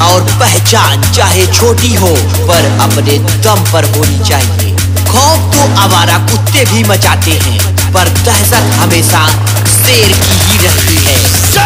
पहचान चाहे छोटी हो, पर अपने दम पर होनी चाहिए। खौफ तो आवारा कुत्ते भी मचाते हैं, पर दहशत हमेशा शेर की ही रहती है।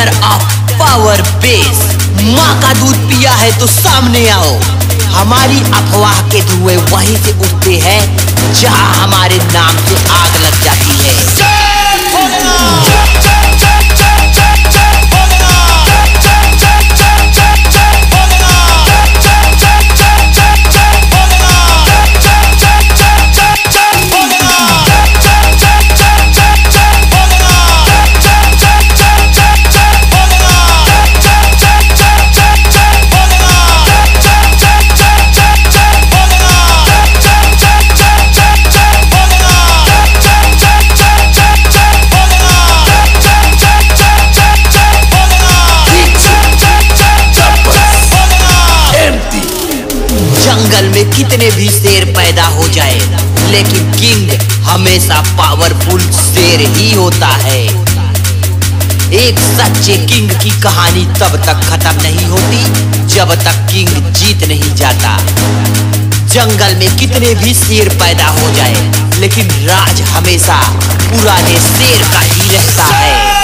मास्टर ऑफ़ पावर बेस माँ का दूध पिया है तो सामने आओ। हमारी अफवाह के धुएँ वहीं से उठते हैं, जहाँ हमारे नाम से आग लग जाती कितने भी शेर पैदा हो जाए, लेकिन किंग हमेशा पावरफुल शेर ही होता है। एक सच्चे किंग की कहानी तब तक खत्म नहीं होती, जब तक किंग जीत नहीं जाता। जंगल में कितने भी शेर पैदा हो जाए, लेकिन राज हमेशा पुराने शेर का ही।